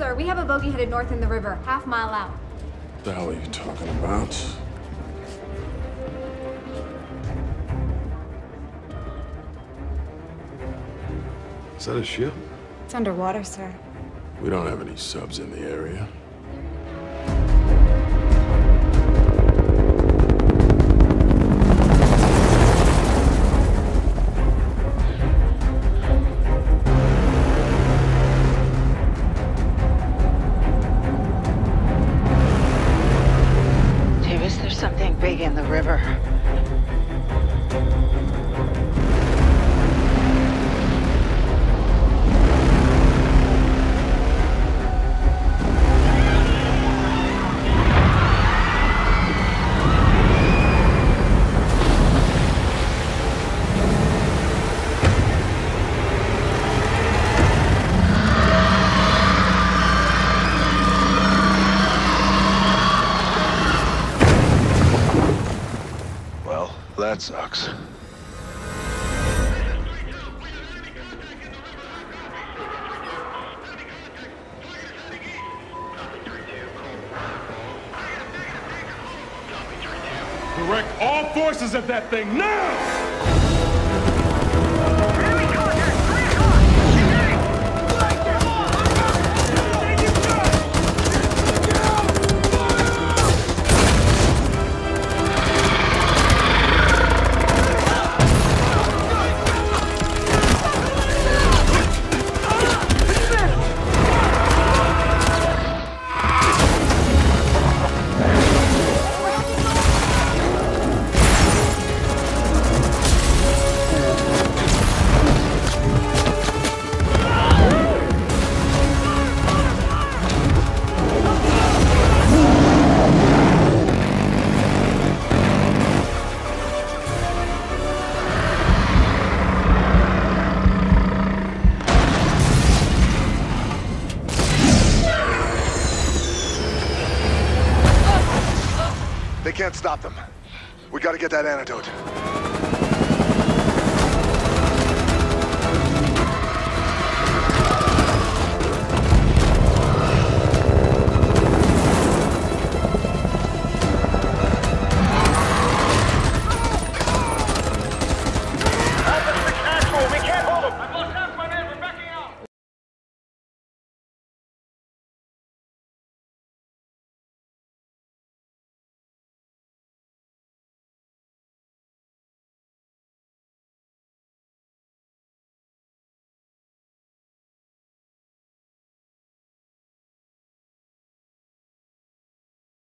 sir. We have a bogey headed north in the river, half mile out. What the hell are you talking about? Is that a ship? It's underwater, sir. We don't have any subs in the area. Big in the river. That sucks. Direct all forces at that thing now! They can't stop them. We gotta get that antidote.